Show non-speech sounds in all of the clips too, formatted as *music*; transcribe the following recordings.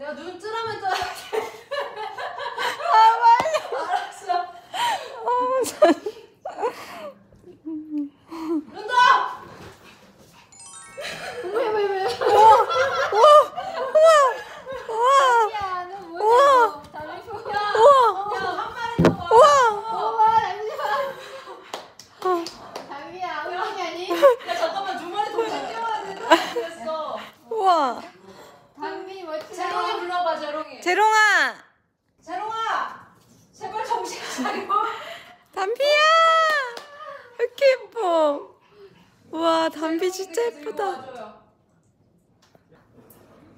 야눈 뜨라면 떠야 돼. 아 빨리. 알았어. 아, 눈 떠. 왜, 왜, 왜? 우와. 야, 너 뭐야? 우와. 담배 피워. 우와. 야 한 마리 더 와. 우와. 우와, 잠시만. 담비야, 운동이 아니? 야 잠깐만 두 마리 동시에 뛰어야 된다. 그랬어. 우와. 담비 멋지다. 불러봐 재롱이. 재롱아. 재롱아. 제발 정신 차려. 담비야. 왜 이렇게 예뻐. 우와 담비 진짜 예쁘다.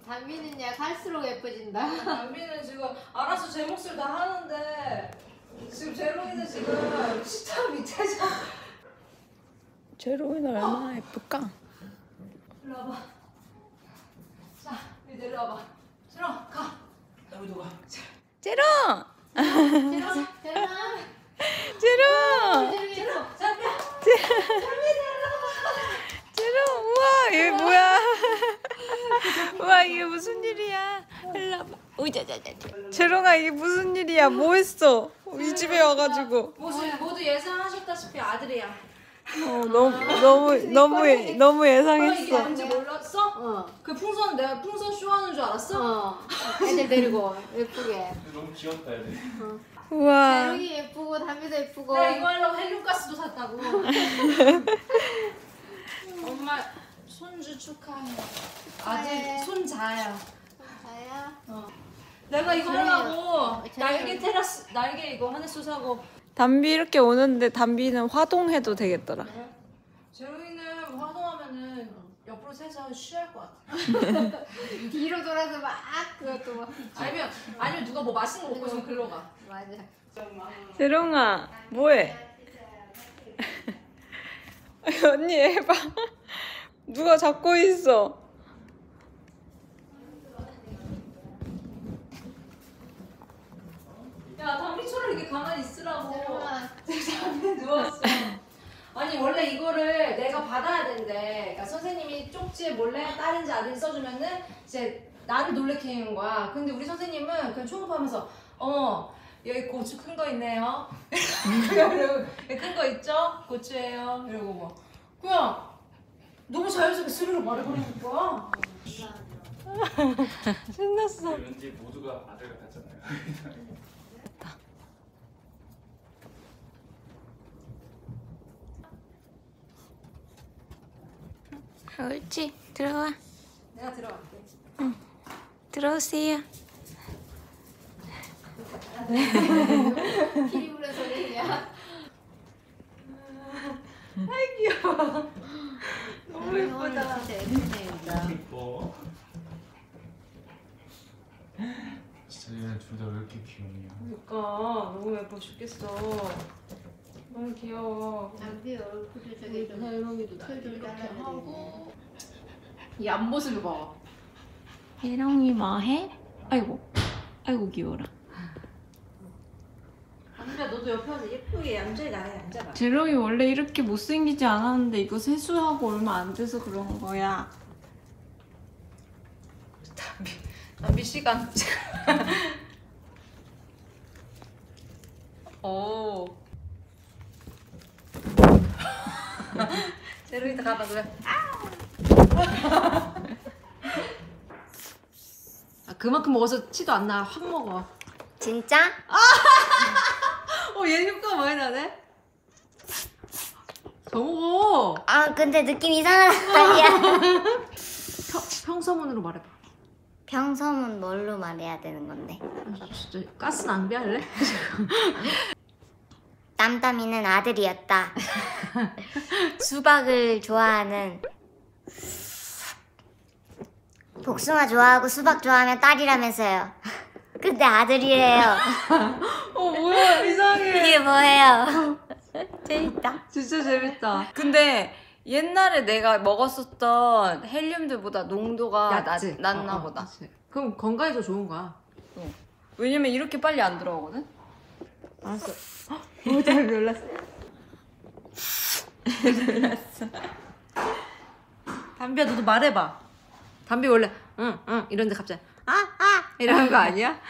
담비는 야 갈수록 예뻐진다. 남비는 지금 알아서 제 몫을 다 하는데 지금 재롱이는 지금 시차 밑에서. 재롱이는 얼마나 예쁠까? 일로 와봐. 자, 여기 내려와봐. 재롱, 가. 여기도 가. 재롱. 재롱아, 재롱아. 재롱. 재롱이. 잠깐. 재롱. 우와 얘 뭐야? 우와 이게 무슨 일이야? 일로. 오자자자. 재롱아 이게 무슨 일이야? 뭐 했어? 이 집에 와가지고. 모두, 모두 예상하셨다시피 아들이야. 어 너무 너무 너무 예- 너무 어, 이게 예상했어. 뭔지 몰랐어? 어, 그 풍선 내가 풍선 쇼하는 줄 알았어? 어. 애들 데리고 예쁘게. 너무 귀엽다 얘들. 우와. 재롱이 예쁘고 담비도 예쁘고. 내가 이거 하려고 헬륨가스도 샀다고. *laughs* 엄마 손주 축하해. 축하해. 아들 손자야. 자야. 어. 내가 이거 하려고. 날개 테라스 날개 이거 하늘수 사고 담비 이렇게 오는데 담비는 화동해도 되겠더라. 재롱이는 화동하면은 옆으로 세서 쉬할 것 같아. *laughs* 뒤로 돌아서 막 그것도 막. *laughs* 아니면 아니면 누가 뭐 맛있는 거 먹고 있으면 글로 가. 맞아. 재롱아 뭐해? *laughs* 언니 해봐. 누가 잡고 있어? 야 담비처럼 이렇게 가만히 있으라고. 잠에 누웠어. 아니 원래 이거를 내가 받아야 된대. 그러니까 선생님이 쪽지에 몰래 딸인지 아들인지 써주면은 이제 나를 놀래키는 거야. 근데 우리 선생님은 그냥 초급하면서 어 여기 고추 큰 거 있네요. 그냥 큰 거 있죠? 고추예요. 이러고 뭐 그냥 너무 자연스럽게 스르르 말해버리는 거야. *laughs* 신났어. 왠지 모두가 아들 같았잖아요. *laughs* 옳지 들어와 내가 들어갈게. 들어오세요. 피리 부는 소리야. 너무 예쁘다. 진짜 진짜. 이뻐. 진짜 얘네 둘다 왜 이렇게 귀엽냐. 그러니까 너무 예뻐 죽겠어. 너무 귀여워. 담비 얼굴도 저기 좀 이러기도 털좀 잘라드리고. 이 앞모습을 봐. 해롱이 뭐해? 아이고 아이고 귀여워라. 담비야 너도 옆에 와서 예쁘게 얌전히 나란히 앉아봐. 재롱이 원래 이렇게 못생기지 않았는데 이거 세수하고 얼마 안 돼서 그런 거야. 담비 담비 시간. 오. 제로이도 가봐 그래. 아 그만큼 먹어서 치도 안 나. 확 먹어. 진짜? *laughs* 어, 얘 효과 많이 나네? 더 먹어. 아 근데 느낌 이상한 아니야 *laughs* 평, 평서문으로 말해봐. 평소문 뭘로 말해야 되는 건데 아, 진짜 가스 낭비할래? *laughs* 땀땀이는 아들이었다 *laughs* 수박을 좋아하는 복숭아 좋아하고 수박 좋아하면 딸이라면서요 근데 아들이래요 *laughs* 어, 뭐야, 이상해. 이게 뭐예요 *laughs* 재밌다 진짜 재밌다. 근데 옛날에 내가 먹었었던 헬륨들보다 농도가 낮? 낮나 어, 어, 보다. 그치. 그럼 건강에 더 좋은 거야. 왜냐면 이렇게 빨리 안 들어오거든. 알았어. 어, 잘 놀랐어. 놀랐어. 담비야, 너도 말해봐. 담비 원래, 응, 응, 이런데 갑자기, 아, 아! 이러는 거 아니야?